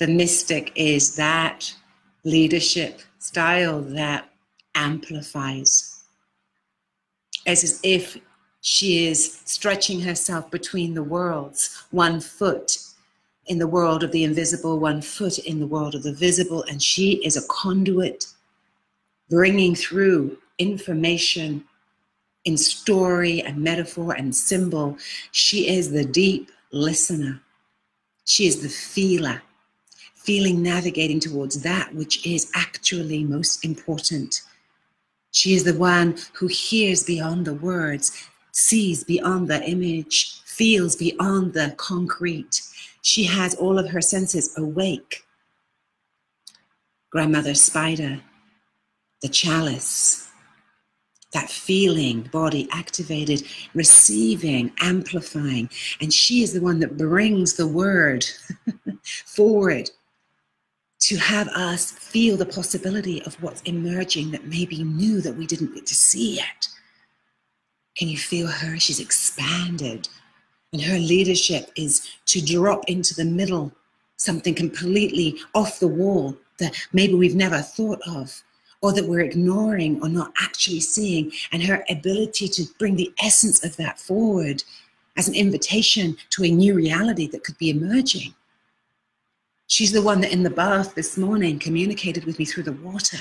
The mystic is that leadership style that amplifies. It's as if she is stretching herself between the worlds, one foot in the world of the invisible, one foot in the world of the visible, and she is a conduit bringing through information in story and metaphor and symbol. She is the deep listener. She is the feeler, feeling navigating towards that which is actually most important. She is the one who hears beyond the words, sees beyond the image, feels beyond the concrete. She has all of her senses awake. Grandmother Spider, the chalice, that feeling, body activated, receiving, amplifying. And she is the one that brings the word forward to have us feel the possibility of what's emerging that may be new that we didn't get to see yet. Can you feel her? She's expanded. And her leadership is to drop into the middle something completely off the wall that maybe we've never thought of or that we're ignoring or not actually seeing. And her ability to bring the essence of that forward as an invitation to a new reality that could be emerging. She's the one that in the bath this morning communicated with me through the water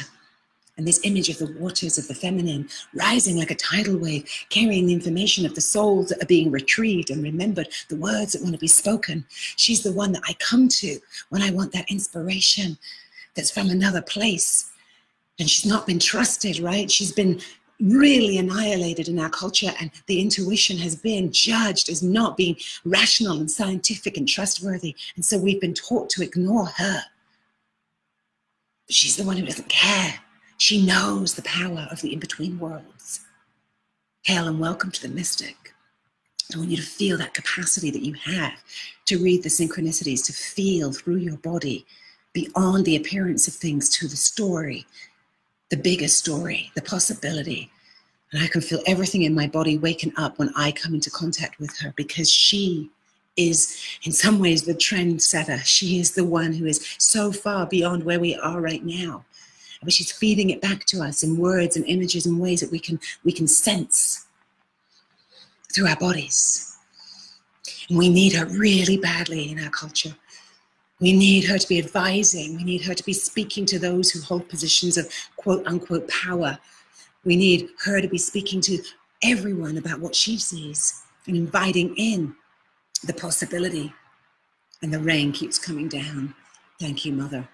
and this image of the waters of the feminine rising like a tidal wave, carrying the information of the souls that are being retrieved and remembered, the words that want to be spoken. She's the one that I come to when I want that inspiration that's from another place. And she's not been trusted, right? She's been really annihilated in our culture, and the intuition has been judged as not being rational and scientific and trustworthy. And so we've been taught to ignore her. But she's the one who doesn't care. She knows the power of the in between worlds. Hail and welcome to the mystic. I want you to feel that capacity that you have to read the synchronicities, to feel through your body beyond the appearance of things to the story, the bigger story, the possibility. And I can feel everything in my body waking up when I come into contact with her because she is, in some ways, the trendsetter. She is the one who is so far beyond where we are right now but she's feeding it back to us in words and images and ways that we can we can sense through our bodies. And we need her really badly in our culture. We need her to be advising. We need her to be speaking to those who hold positions of quote unquote power. We need her to be speaking to everyone about what she sees and inviting in the possibility. And the rain keeps coming down. Thank you, Mother.